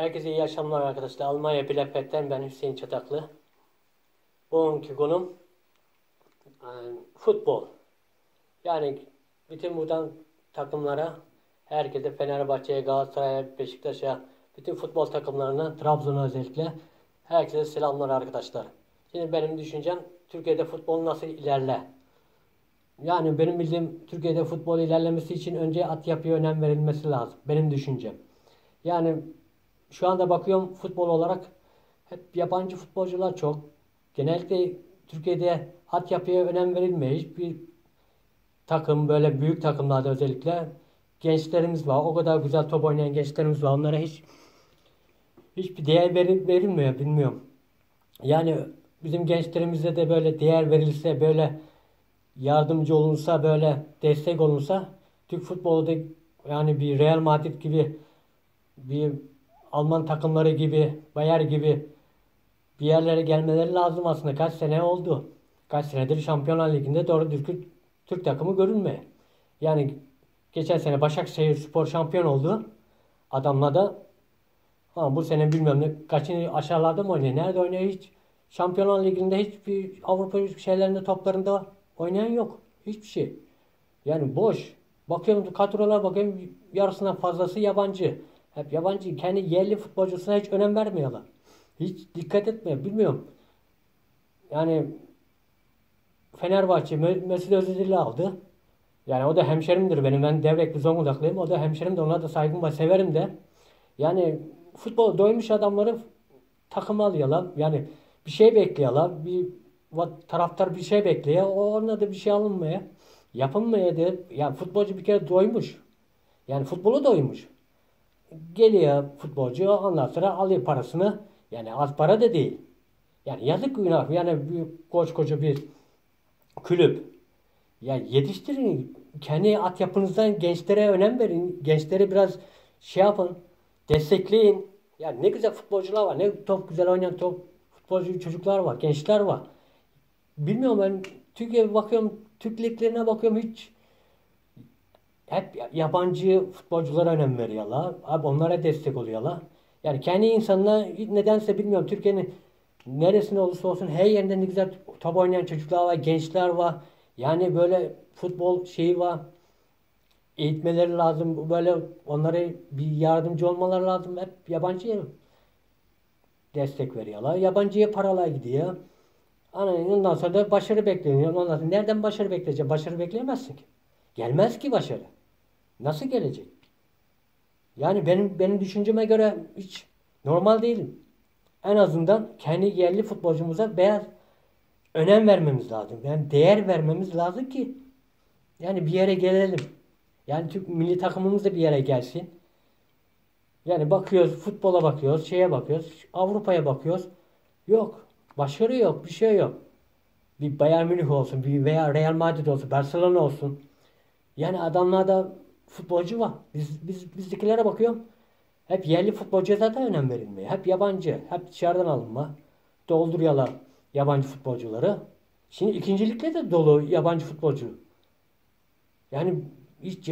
Herkese iyi akşamlar arkadaşlar. Almanya Bielefeld'den ben Hüseyin Çataklı. Bugünkü konum yani futbol. Yani bütün buradan takımlara, herkese Fenerbahçe'ye, Galatasaray'a, Beşiktaş'a, bütün futbol takımlarına, Trabzon'a özellikle herkese selamlar arkadaşlar. Şimdi benim düşüncem Türkiye'de futbol nasıl ilerler? Yani benim bildiğim Türkiye'de futbol ilerlemesi için önce altyapıya önem verilmesi lazım. Benim düşüncem. Yani şu anda bakıyorum futbol olarak hep yabancı futbolcular çok. Genellikle Türkiye'de altyapıya önem verilmiyor. Hiçbir takım böyle büyük takımlarda özellikle gençlerimiz var. O kadar güzel top oynayan gençlerimiz var. Onlara hiç hiçbir değer verilmiyor bilmiyorum. Yani bizim gençlerimize de böyle değer verilse böyle yardımcı olunsa böyle destek olunsa Türk futbolu da yani bir Real Madrid gibi bir Alman takımları gibi Bayer gibi bir yerlere gelmeleri lazım aslında. Kaç sene oldu. Kaç senedir Şampiyonlar Ligi'nde doğru düzgün Türk takımı görünmüyor. Yani geçen sene Başakşehir Spor şampiyon oldu. Adamla da ama bu sene bilmiyorum ne kaçıncı aşağılarda mı oynuyor? Nerede oynuyor hiç? Şampiyonlar Ligi'nde hiçbir Avrupa şeylerinde toplarında oynayan yok. Hiçbir şey. Yani boş. Bakıyorum kadrolara bakıyorum yarısından fazlası yabancı. Hep yabancı. Kendi yerli futbolcusuna hiç önem vermiyorlar. Hiç dikkat etmiyor. Bilmiyorum. Yani Fenerbahçe Mesut Özil'i aldı. Yani o da hemşerimdir benim. Ben Devrekli Zonguldaklıyım. O da hemşerim de ona da saygım var. Severim de. Yani futbol doymuş adamları takım alıyorlar. Yani bir şey bekliyorlar. Bir taraftar bir şey bekliyor. Ona da bir şey alınmaya. Yapılmaya da. Yani futbolcu bir kere doymuş. Yani futbolu doymuş. Geliyor futbolcu ondan sonra alıyor parasını. Yani az para da değil. Yani yazık günah. Yani bir koskoca bir kulüp. Ya yetiştirin. Kendi at yapınızdan gençlere önem verin. Gençlere biraz şey yapın. Destekleyin. Yani ne güzel futbolcular var. Ne top güzel oynayan top futbolcu çocuklar var. Gençler var. Bilmiyorum ben Türkiye'ye bakıyorum. Türk liglerine bakıyorum hiç hep yabancı futbolculara önem veriyorlar. Abi onlara destek oluyorlar. Yani kendi insanına nedense bilmiyorum Türkiye'nin neresinde olursa olsun her yerinde ne güzel top oynayan çocuklar var, gençler var. Yani böyle futbol şeyi var. Eğitmeleri lazım. Böyle onlara bir yardımcı olmaları lazım. Hep yabancıya destek veriyorlar. Yabancıya paralar gidiyor. Ondan sonra da başarı bekleniyor. Ondan sonra nereden başarı bekleyeceksin? Başarı bekleyemezsin ki. Gelmez ki başarı. Nasıl gelecek? Yani benim benim düşünceme göre hiç normal değil. En azından kendi yerli futbolcumuza beyaz önem vermemiz lazım. Yani değer vermemiz lazım ki yani bir yere gelelim. Yani Türk milli takımımız da bir yere gelsin. Yani bakıyoruz futbola bakıyoruz, şeye bakıyoruz, Avrupa'ya bakıyoruz. Yok. Başarı yok, bir şey yok. Bir Bayern Münih olsun, bir veya Real Madrid olsun, Barcelona olsun. Yani adamlarda futbolcu var. Biz, biz bizdekilere bakıyorum. Hep yerli futbolcuya zaten önem verilmiyor. Hep yabancı. Hep dışarıdan alınma. Dolduruyorlar yabancı futbolcuları. Şimdi ikincilikte de dolu yabancı futbolcu. Yani hiç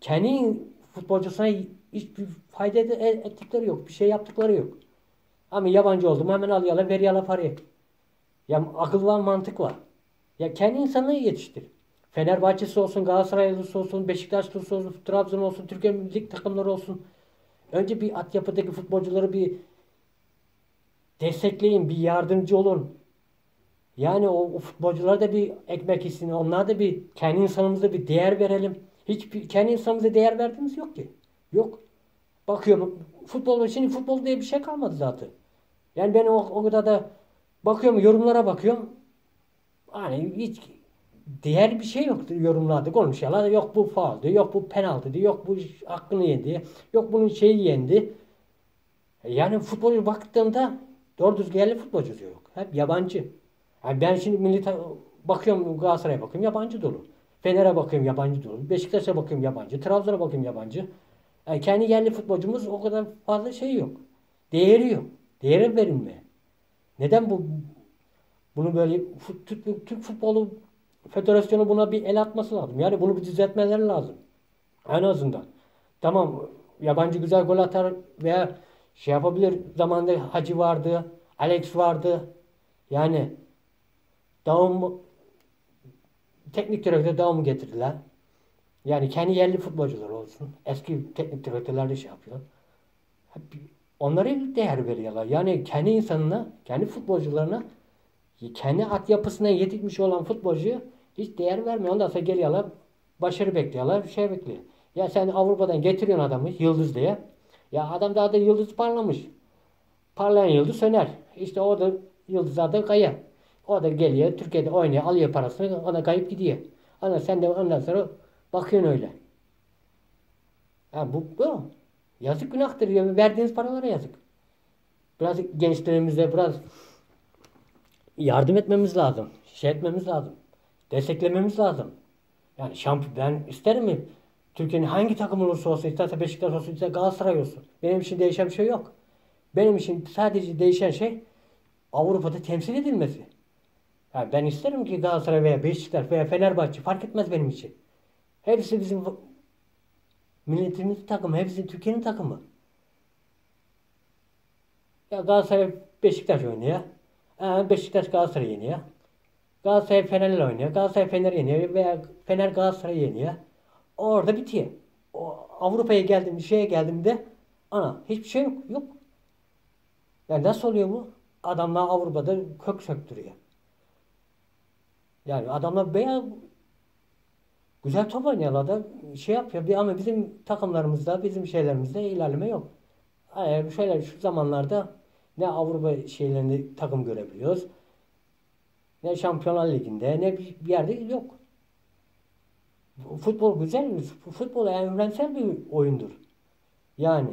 kendi futbolcusuna hiçbir fayda ettikleri yok. Bir şey yaptıkları yok. Ama yabancı oldum hemen alıyorlar veriyorlar parayı. Ya akıl var mantık var. Ya kendi insanını yetiştir. Fenerbahçe'si olsun, Galatasaraylısı olsun, Beşiktaşlısı olsun, Trabzon olsun, Türkiye Lig takımları olsun. Önce bir altyapıdaki futbolcuları bir destekleyin, bir yardımcı olun. Yani o, o futbolculara da bir ekmek isin, onlara da bir kendi insanımıza bir değer verelim. Hiç kendi insanımıza değer verdiğimiz yok ki. Yok. Bakıyorum futbol şimdi futbol diye bir şey kalmadı zaten. Yani ben o, o kadar da bakıyorum yorumlara bakıyorum. Hani hiç diğer bir şey yoktu yorumlarda konuşuyorlar. Yok bu faaldi, yok bu penaltıydı, yok bu hakkını yendi, yok bunun şeyi yendi. E yani futbolcu baktığımda doğru düzgün yerli futbolcu yok. Hep yabancı. Yani ben şimdi milli bakıyorum Galatasaray'a bakıyorum yabancı dolu. Fener'e bakıyorum yabancı dolu. Beşiktaş'a bakıyorum yabancı. Trabzon'a bakıyorum yabancı. Yani kendi yerli futbolcumuz o kadar fazla şey yok. Değeri yok. Değeri verilmiyor. Neden bu bunu böyle Türk, Türk futbolu federasyonu buna bir el atması lazım. Yani bunu bir düzeltmeleri lazım. En azından. Tamam yabancı güzel gol atar veya Şey yapabilir. Zamanında Hacı vardı. Alex vardı. Yani Davum teknik direktör Davum'u getirdiler. Yani kendi yerli futbolcular olsun. Eski teknik direktörler de şey yapıyor. Onlara değer veriyorlar. Yani kendi insanına, kendi futbolcularına, kendi at yapısına yetişmiş olan futbolcuya hiç değer vermiyor. Ondan sonra geliyorlar, başarı bekliyorlar, bir şey bekliyor. Ya sen Avrupa'dan getiriyorsun adamı yıldız diye. Ya adam daha da yıldız parlamış. Parlayan yıldız söner. İşte orada yıldız adı kaya. O da geliyor Türkiye'de oynuyor alıyor parasını ona kayıp gidiyor. Ama sen de ondan sonra bakıyorsun öyle. Ha, bu, bu. Yazık günahtır. Ya. Verdiğiniz paralara yazık. Biraz gençlerimize biraz yardım etmemiz lazım. Şey etmemiz lazım. Desteklememiz lazım. Yani şampiyon ben isterim mi? Türkiye'nin hangi takım olursa olsun, isterse Beşiktaş olsun, isterse Galatasaray olsun. Benim için değişen bir şey yok. Benim için sadece değişen şey Avrupa'da temsil edilmesi. Yani ben isterim ki Galatasaray veya Beşiktaş veya Fenerbahçe fark etmez benim için. Hepsi bizim milletimizin takımı, hepsi Türkiye'nin takımı. Ya Galatasaray Beşiktaş oynuyor. Ee, Beşiktaş Galatasaray yeniyor. Galatasaray Fener'le oynuyor. Galatasaray Fener yeniyor veya Fener Galatasaray yeniyor. Orada bitiyor. O Avrupa'ya geldim, şeye geldim de ana hiçbir şey yok. Yok. Yani nasıl oluyor bu? Adamlar Avrupa'da kök söktürüyor. Yani adamlar veya güzel top oynuyorlar da şey yapıyor. Ama bizim takımlarımızda, bizim şeylerimizde ilerleme yok. Yani şöyle şu zamanlarda ne Avrupa şeylerinde takım görebiliyoruz. Ne Şampiyonlar Ligi'nde ne bir yerde yok. Futbol güzel, futbol evrensel bir oyundur. Yani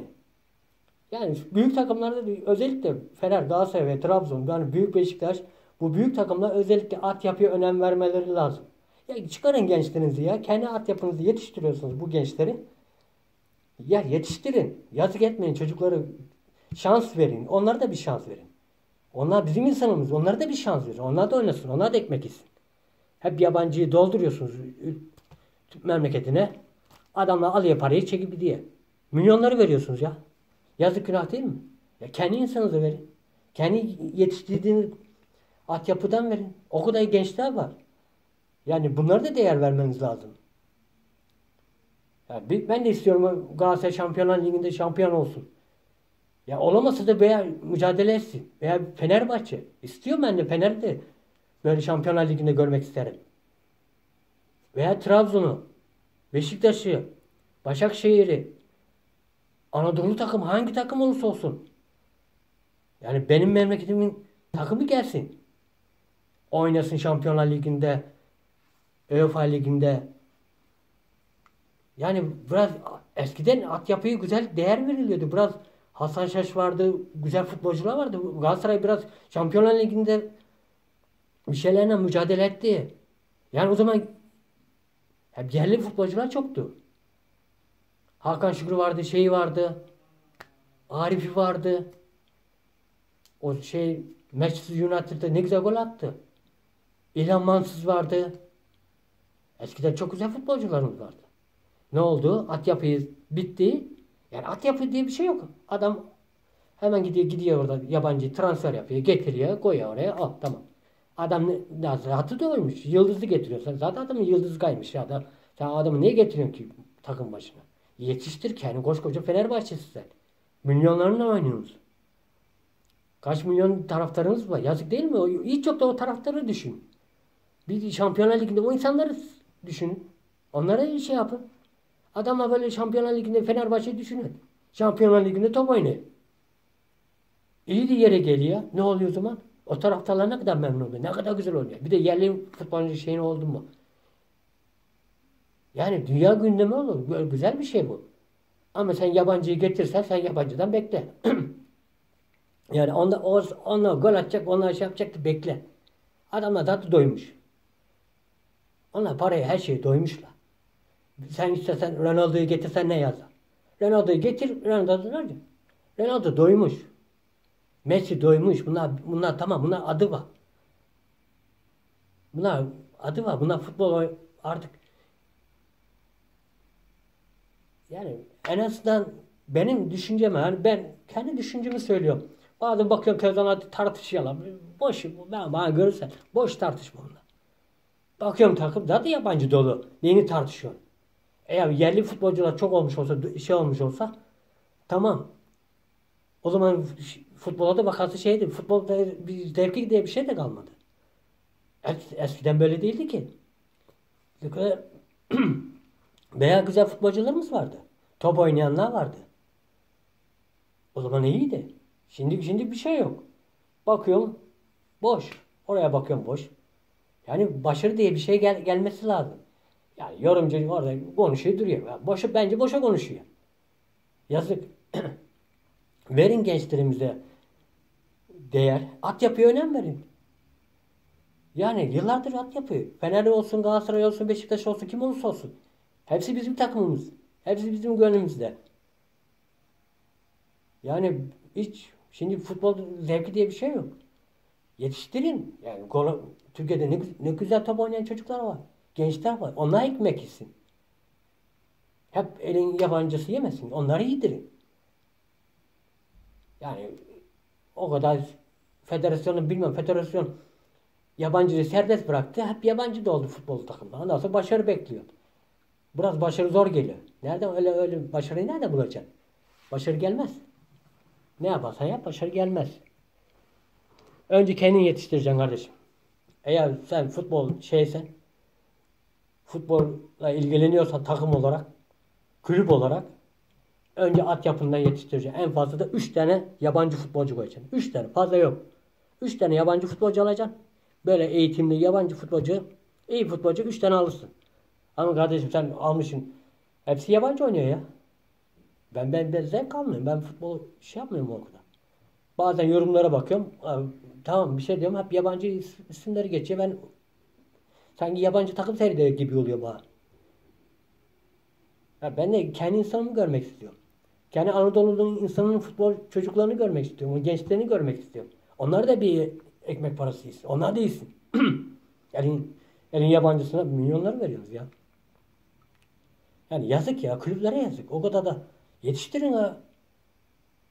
yani büyük takımlarda özellikle Fener, Galatasaray ve Trabzon yani büyük Beşiktaş bu büyük takımlar özellikle altyapıya önem vermeleri lazım. Ya çıkarın gençlerinizi ya. Kendi altyapınızı yetiştiriyorsunuz bu gençleri. Ya yetiştirin. Yazık etmeyin çocukları. Şans verin. Onlara da bir şans verin. Onlar bizim insanımız. Onlara da bir şans verin. Onlar da oynasın. Onlar da ekmek yesin. Hep yabancıyı dolduruyorsunuz memleketine. Adamlar alıyor parayı çekip gidiyor. Milyonları veriyorsunuz ya. Yazık günah değil mi? Ya kendi insanınıza verin. Kendi yetiştirdiğiniz altyapıdan verin. O kadar gençler var. Yani bunlara da değer vermeniz lazım. Yani ben de istiyorum Galatasaray Şampiyonlar Ligi'nde şampiyon olsun. Ya olamasa da veya mücadele etsin. Veya Fenerbahçe. İstiyorum ben de Fener'i böyle Şampiyonlar Ligi'nde görmek isterim. Veya Trabzon'u, Beşiktaş'ı, Başakşehir'i, Anadolu takım hangi takım olursa olsun. Yani benim memleketimin takımı gelsin. Oynasın Şampiyonlar Ligi'nde, UEFA Ligi'nde. Yani biraz eskiden altyapıyı güzel değer veriliyordu. Biraz Hasan Şaş vardı, güzel futbolcular vardı. Galatasaray biraz Şampiyonlar Ligi'nde bir şeylerle mücadele etti. Yani o zaman hep yerli futbolcular çoktu. Hakan Şükrü vardı, şey vardı. Arif'i vardı. O şey Manchester United'da ne güzel gol attı. İlhan Mansız vardı. Eskiden çok güzel futbolcularımız vardı. Ne oldu? At yapıyı bitti. Yani at yapı diye bir şey yok. Adam hemen gidiyor gidiyor orada yabancı transfer yapıyor. Getiriyor koyuyor oraya. Al tamam. Adam ne, rahatı da olmuş. Yıldızı getiriyorsan zaten adamın yıldızı kaymış ya da sen adamı niye getiriyorsun ki takım başına? Yetiştir kendi koskoca Fenerbahçesi sen. Milyonlarla oynuyorsunuz. Kaç milyon taraftarınız var? Yazık değil mi? Hiç çok da o taraftarı düşün. Bir Şampiyonlar Ligi'nde o insanları düşünün. Onlara şey yapın. Adamlar böyle Şampiyonlar Ligi'nde Fenerbahçe düşünün. Şampiyonlar Ligi'nde top oynayın. İyi de yere geliyor. Ne oluyor o zaman? O taraftarlar ne kadar memnun oluyor. Ne kadar güzel oluyor. Bir de yerli futbolcu şeyin oldu mu? Yani dünya gündemi olur. Güzel bir şey bu. Ama sen yabancıyı getirsen sen yabancıdan bekle. yani onda, onlar gol atacak, onlar şey yapacak bekle. Adamlar da doymuş. Onlar paraya her şeyi doymuşlar. Sen istesen Ronaldo'yu getirsen ne yazar? Ronaldo'yu getir, Ronaldo ne olacak? Ronaldo doymuş. Messi doymuş. Bunlar, bunlar tamam, bunlar adı var. Bunlar adı var. Bunlar futbol artık yani en azından benim düşünceme yani ben kendi düşüncemi söylüyorum. Bazen bakıyorum televizyona tartışıyorlar. Boş ben bana görürsen boş tartışma onlar. Bakıyorum takım zaten yabancı dolu. Neyini tartışıyorsun? Eğer yerli futbolcular çok olmuş olsa, şey olmuş olsa tamam. O zaman futbola da bakası şeydi. Futbolda bir zevki diye bir şey de kalmadı. Es- Eskiden böyle değildi ki. Veya güzel futbolcularımız vardı. Top oynayanlar vardı. O zaman iyiydi. Şimdi şimdi bir şey yok. Bakıyorum boş. Oraya bakıyorum boş. Yani başarı diye bir şey gel, gelmesi lazım. Yani yorumcu orada konuşuyor duruyor. Boşa, bence boşa konuşuyor. Yazık. verin gençlerimize değer. At yapıyor önem verin. Yani yıllardır at yapıyor. Fenerli olsun, Galatasaray olsun, Beşiktaş olsun, kim olursa olsun. Hepsi bizim takımımız. Hepsi bizim gönlümüzde. Yani hiç şimdi futbol zevki diye bir şey yok. Yetiştirin. Yani Türkiye'de ne, ne güzel top oynayan çocuklar var. Gençler var. Onlar ekmek yesin. Hep elin yabancısı yemesin. Onları yedirin. Yani o kadar federasyonu bilmem federasyon yabancıyı serbest bıraktı. Hep yabancı da oldu futbol takımda. Ondan sonra başarı bekliyor. Biraz başarı zor geliyor. Nereden öyle öyle başarıyı nerede bulacaksın? Başarı gelmez. Ne yaparsan yap başarı gelmez. Önce kendini yetiştireceksin kardeşim. Eğer sen futbol şeysen futbolla ilgileniyorsan takım olarak kulüp olarak önce at yapından yetiştireceksin. En fazla da 3 tane yabancı futbolcu koyacaksın. 3 tane fazla yok. 3 tane yabancı futbolcu alacaksın. Böyle eğitimli yabancı futbolcu iyi futbolcu 3 tane alırsın. Ama kardeşim sen almışsın. Hepsi yabancı oynuyor ya. Ben ben, ben zevk almıyorum. Ben futbol şey yapmıyorum o kadar. Bazen yorumlara bakıyorum. Tamam bir şey diyorum. Hep yabancı isimleri geçiyor. Ben sanki yabancı takım seyrediyor gibi oluyor bana. Ya ben de kendi insanımı görmek istiyorum. Kendi Anadolu'nun insanının futbol çocuklarını görmek istiyorum. Gençlerini görmek istiyorum. Onlar da bir ekmek parası istiyor. Onlar da iyisin. elin, elin yabancısına milyonlar veriyoruz ya. Yani yazık ya. Kulüplere yazık. O kadar da yetiştirin ha.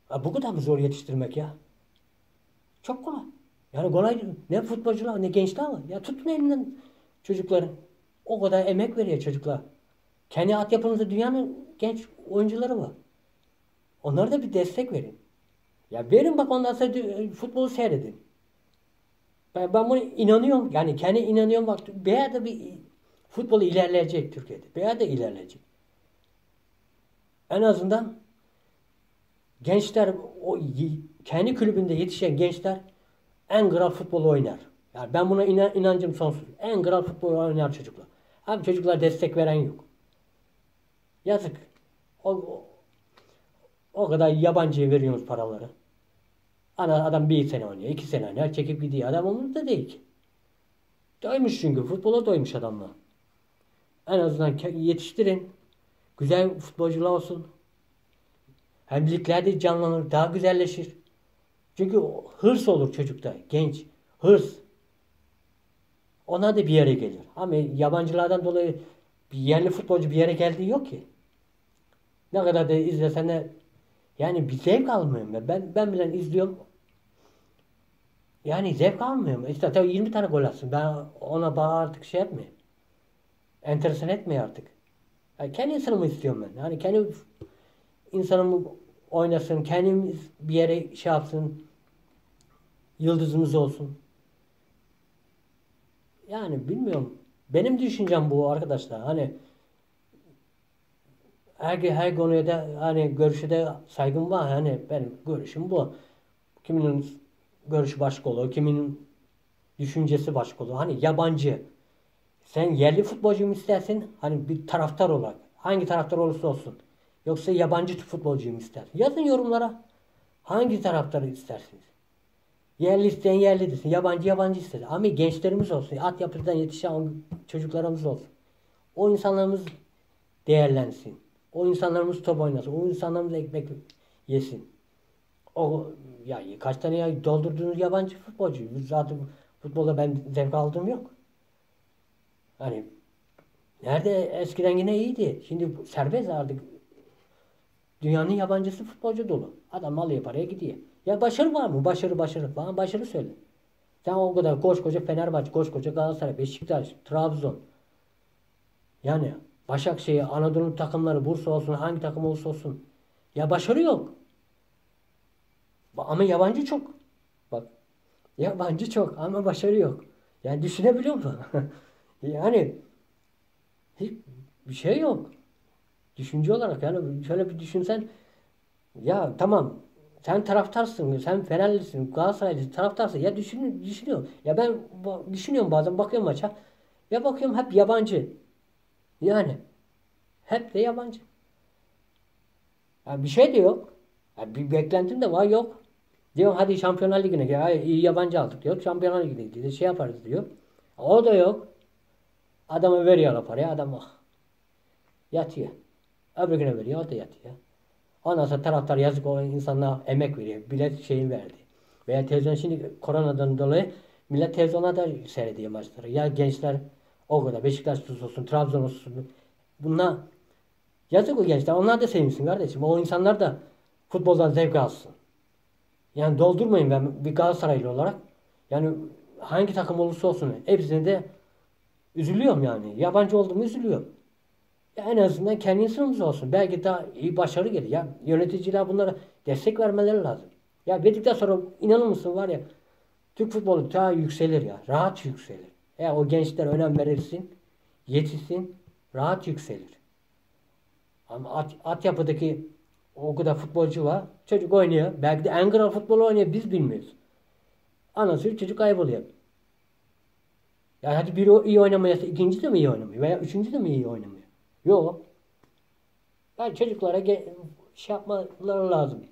ha bu kadar mı zor yetiştirmek ya? Çok kolay. Yani kolay ne futbolcular ne gençler var. Ya tutun elinden çocukların. O kadar emek veriyor çocuklar. Kendi altyapınızda dünyanın genç oyuncuları var. Onlara da bir destek verin. Ya verin bak ondan sonra futbolu seyredin. Ben, ben buna inanıyorum. Yani kendi inanıyorum bak. Veya da bir futbol ilerleyecek Türkiye'de. Veya da ilerleyecek. En azından gençler o kendi kulübünde yetişen gençler en kral futbol oynar. Yani ben buna inan, inancım sonsuz. En kral futbol oynar çocuklar. Abi çocuklar destek veren yok. Yazık. O, o, o kadar yabancıya veriyoruz paraları. Ana adam bir sene oynuyor, iki sene oynuyor, çekip gidiyor. Adam umurunda değil ki. Doymuş çünkü. Futbola doymuş adamlar. En azından yetiştirin. Güzel futbolcular olsun. Hem liglerde canlanır, daha güzelleşir. Çünkü hırs olur çocukta, genç. Hırs. Ona da bir yere gelir. Ama yabancılardan dolayı yerli futbolcu bir yere geldiği yok ki. Ne kadar da izlesen de yani bir zevk almıyorum ben. Ben, ben bile izliyorum. Yani zevk almıyorum. İşte tabii 20 tane gol atsın. Ben ona bağ artık şey yapmayayım. Enteresan etmiyor artık. Yani kendi insanımı istiyorum ben. Yani kendi insanımı oynasın. Kendimiz bir yere şey yapsın. Yıldızımız olsun. Yani bilmiyorum. Benim düşüncem bu arkadaşlar. Hani her, her konuya da hani görüşe de saygım var. Hani benim görüşüm bu. Kiminin görüşü başka olur. Kiminin düşüncesi başka olur. Hani yabancı. Sen yerli futbolcu mu istersin? Hani bir taraftar olarak. Hangi taraftar olursa olsun. Yoksa yabancı futbolcuyu mu istersin? Yazın yorumlara. Hangi taraftarı istersiniz? Yerli isteyen yerli desin. Yabancı yabancı ister. Ama gençlerimiz olsun. At yapıdan yetişen çocuklarımız olsun. O insanlarımız değerlensin. O insanlarımız top oynasın. O insanlarımız ekmek yesin. O ya kaç tane ya doldurduğunuz yabancı futbolcu. Zaten futbolda ben zevk aldığım yok. Hani nerede eskiden yine iyiydi. Şimdi serbest artık. Dünyanın yabancısı futbolcu dolu. Adam alıyor paraya gidiyor. Ya başarı var mı? Başarı başarı. Bana başarı söyle. Sen o kadar koskoca Fenerbahçe, koskoca Galatasaray, Beşiktaş, Trabzon. Yani Başakşehir, Anadolu takımları, Bursa olsun, hangi takım olursa olsun. Ya başarı yok. Ama yabancı çok. Bak. Yabancı çok ama başarı yok. Yani düşünebiliyor musun? yani hiç bir şey yok. Düşünce olarak yani şöyle bir düşünsen ya tamam sen taraftarsın, sen Fenerlisin, Galatasaraylısın, taraftarsın. Ya düşün, düşünüyorum. Ya ben düşünüyorum bazen bakıyorum maça. Ya bakıyorum hep yabancı. Yani hep de yabancı. Ya bir şey de yok. Ya bir beklentim de var yok. Diyor hadi Şampiyonlar Ligi'ne gel. iyi yabancı aldık diyor. Şampiyonlar Ligi'ne gidiyor. Şey yaparız diyor. O da yok. Adamı veriyor parayı. Adam ah. Yatıyor. Öbür güne veriyor. O da yatıyor. Ondan sonra taraftar yazık o insanlara emek veriyor. Bilet şeyin verdi. Veya televizyon şimdi koronadan dolayı millet televizyona da seyrediyor maçları. Ya gençler o kadar Beşiktaş olsun, Trabzon olsun. Bunlar yazık o gençler. Onlar da sevinsin kardeşim. O insanlar da futboldan zevk alsın. Yani doldurmayın ben bir Galatasaraylı olarak. Yani hangi takım olursa olsun hepsine de üzülüyorum yani. Yabancı olduğumu üzülüyorum. Ya en azından kendi insanımız olsun. Belki daha iyi başarı gelir. Ya yöneticiler bunlara destek vermeleri lazım. Ya verdikten sonra inanır mısın var ya Türk futbolu daha yükselir ya. Rahat yükselir. Eğer o gençler önem verirsin, yetişsin, rahat yükselir. Ama at, at yapıdaki o kadar futbolcu var. Çocuk oynuyor. Belki de en kral futbolu oynuyor. Biz bilmiyoruz. Anası çocuk kayboluyor. Yani hadi biri iyi oynamıyorsa ikinci de mi iyi oynamıyor? Veya üçüncü de mi iyi oynamıyor? Yok. Yani çocuklara şey yapmaları lazım.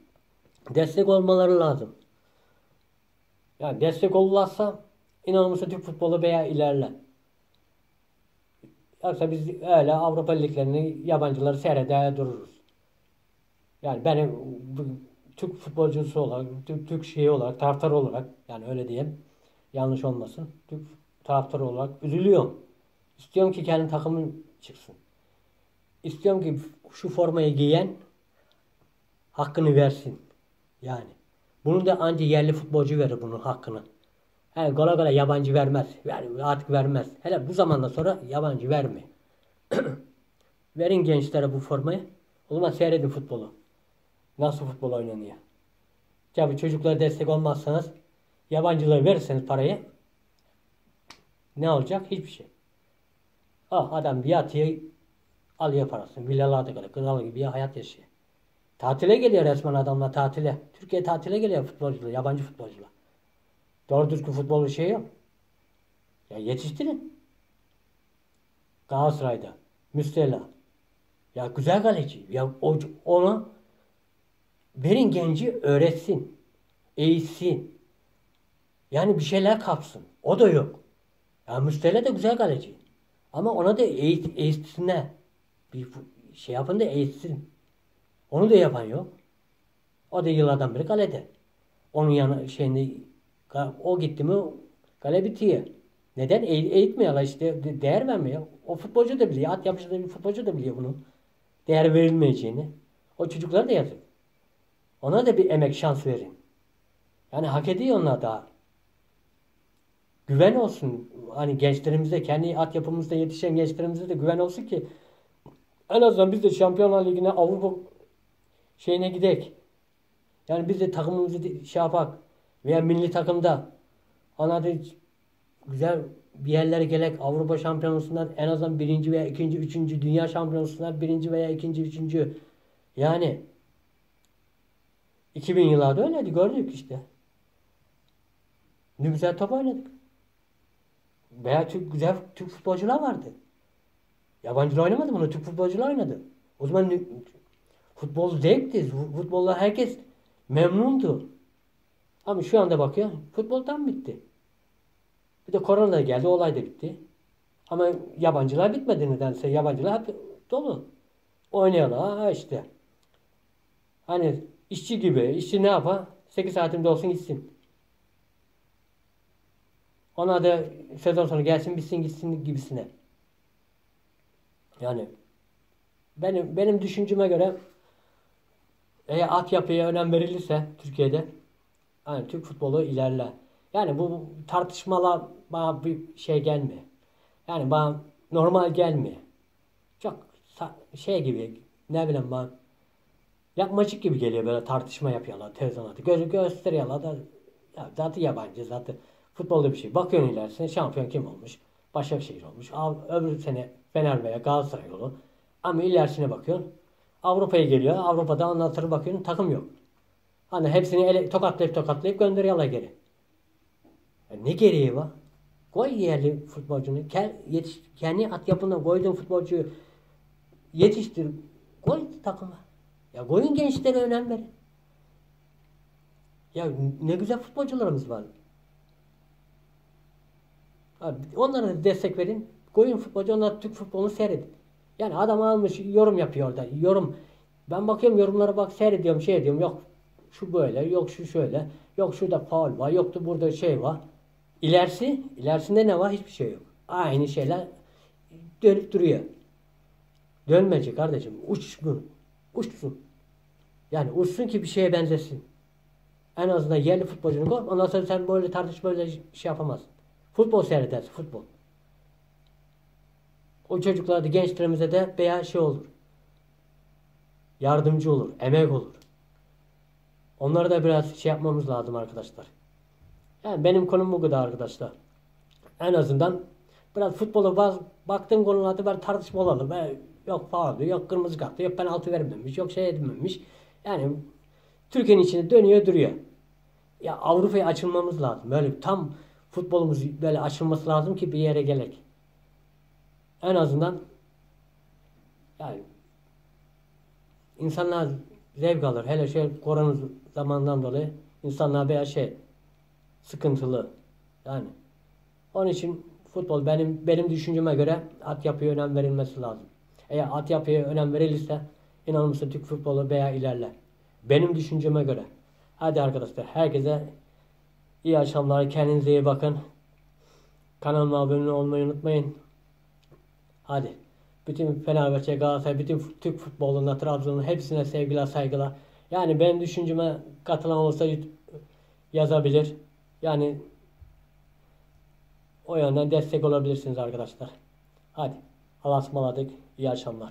Destek olmaları lazım. Yani destek olmazsa inanılmazsa Türk futbolu veya ilerler. Yoksa biz öyle Avrupa liglerini yabancıları seyreder dururuz. Yani benim Türk futbolcusu olarak, Türk, Türk şeyi olarak, taraftar olarak yani öyle diyeyim. Yanlış olmasın. Türk taraftar olarak üzülüyorum. İstiyorum ki kendi takımım çıksın. İstiyorum ki şu formayı giyen hakkını versin. Yani. Bunu da ancak yerli futbolcu verir bunun hakkını. He, gola gola yabancı vermez. Yani artık vermez. Hele bu zamandan sonra yabancı verme. Verin gençlere bu formayı. O zaman seyredin futbolu. Nasıl futbol oynanıyor. Tabi çocuklara destek olmazsanız yabancılara verirseniz parayı ne olacak? Hiçbir şey. Ah adam bir yatıyor alıyor parasını. Villalarda kalıyor. Kral gibi bir hayat yaşıyor. Tatile geliyor resmen adamlar tatile. Türkiye tatile geliyor futbolcular, yabancı futbolcular. Doğru düzgün futbol bir şey yok. Ya yetiştirin. Galatasaray'da. Müstela. Ya güzel kaleci. Ya o, onu verin genci öğretsin. Eğitsin. Yani bir şeyler kapsın. O da yok. Ya Müstela da güzel kaleci. Ama ona da eğit, eğitsinler. Bir şey yapın da eğitsin. Onu da yapan yok. O da yıllardan beri kalede. Onun yanı şeyini o gitti mi kale bitiyor. Neden? Eğitmiyorlar işte. Değer vermiyor. O futbolcu da biliyor. At yapıcı bir futbolcu da biliyor bunu. Değer verilmeyeceğini. O çocuklar da yazık. Ona da bir emek şans verin. Yani hak ediyor onlar da. Güven olsun. Hani gençlerimize, kendi at yapımızda yetişen gençlerimize de güven olsun ki en azından biz de Şampiyonlar Ligi'ne Avrupa şeyine gidek. Yani biz de takımımızı şey yapak. Veya milli takımda anladı güzel bir yerlere gelek Avrupa şampiyonusundan en azından birinci veya ikinci, üçüncü dünya şampiyonusundan birinci veya ikinci, üçüncü. Yani 2000 yıllarda öyleydi gördük işte. Ne güzel top oynadık. Veya Türk, güzel Türk futbolcular vardı. Yabancılar oynamadı bunu. Türk futbolcular oynadı. O zaman futbol zevkti. Futbolla herkes memnundu. Ama şu anda bakıyor futbol tam bitti. Bir de korona da geldi olay da bitti. Ama yabancılar bitmedi nedense. Yabancılar hep dolu. Oynuyorlar işte. Hani işçi gibi. işçi ne yapar? 8 saatimde olsun gitsin. Ona da sezon sonu gelsin bitsin gitsin gibisine. Yani benim benim düşünceme göre eğer altyapıya önem verilirse Türkiye'de hani Türk futbolu ilerler. Yani bu tartışmalar bana bir şey gelmiyor. Yani bana normal gelmiyor. Çok şey gibi ne bileyim ben yapmacık gibi geliyor böyle tartışma yapıyorlar televizyonda. Gözü gösteriyorlar da ya zaten yabancı zaten futbolda bir şey. Bakıyorsun ilerisine şampiyon kim olmuş? Başakşehir olmuş. Öbür sene Fener veya Galatasaray olur. Ama ilerisine bakıyorsun. Avrupa'ya geliyor. Avrupa'da sonra bakıyorsun takım yok. Hani hepsini ele, tokatlayıp tokatlayıp gönderiyorlar geri. Ya ne gereği var? Koy yerli futbolcunu. Ke- Yetiş, kendi altyapına koyduğun futbolcuyu yetiştir. Koy takıma. Ya koyun gençlere önem verin. Ya ne güzel futbolcularımız var. Onlara da destek verin. Koyun futbolcu, onlar Türk futbolunu seyredin. Yani adam almış yorum yapıyor orada. Yorum. Ben bakıyorum yorumlara bak seyrediyorum şey diyorum. Yok şu böyle, yok şu şöyle. Yok şurada faul var, yok da burada şey var. İlerisi, ilerisinde ne var? Hiçbir şey yok. Aynı şeyler dönüp duruyor. Dönmeyecek kardeşim. Uçsun. Uçsun. Yani uçsun ki bir şeye benzesin. En azından yerli futbolcunu koy. Ondan sonra sen böyle tartışma böyle şey yapamazsın. Futbol seyredersin. Futbol. O çocuklara da gençlerimize de veya şey olur. Yardımcı olur. Emek olur. Onlara da biraz şey yapmamız lazım arkadaşlar. Yani benim konum bu kadar arkadaşlar. En azından biraz futbola baz, baktığım konularda ben tartışma olalım. Ben, yok faul, yok kırmızı kartı, yok penaltı verilmemiş, yok şey edilmemiş. Yani Türkiye'nin içinde dönüyor duruyor. Ya Avrupa'ya açılmamız lazım. Böyle tam futbolumuz böyle açılması lazım ki bir yere gelek. En azından yani insanlar zevk alır. Hele şey korona zamandan dolayı insanlar veya şey sıkıntılı. Yani onun için futbol benim benim düşünceme göre altyapıya önem verilmesi lazım. Eğer altyapıya önem verilirse inanır Türk futbolu veya ilerler. Benim düşünceme göre. Hadi arkadaşlar herkese iyi akşamlar. Kendinize iyi bakın. Kanalıma abone olmayı unutmayın. Hadi. Bütün Fenerbahçe, Galatasaray, bütün Türk futboluna, Trabzon'un hepsine sevgiler, saygılar. Yani benim düşünceme katılan olsa yazabilir. Yani o yönden destek olabilirsiniz arkadaşlar. Hadi. Allah'a ısmarladık. İyi akşamlar.